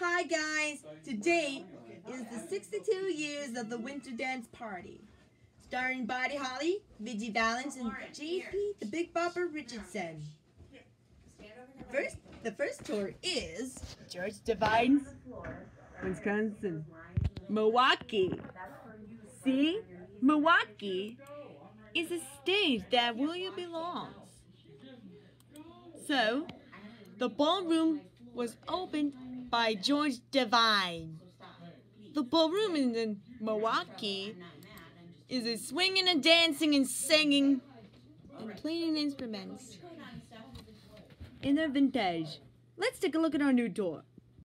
Hi guys! Today is the 62 years of the Winter Dance Party. Starring Buddy Holly, Ritchie Valens, and JP the Big Bopper Richardson. First, the first tour is George Devine's Wisconsin. Milwaukee. See? Milwaukee is a stage that really belongs. So, the ballroom was opened by George Devine. The ballroom in Milwaukee is a swinging and dancing and singing and playing instruments in their vintage. Let's take a look at our new door.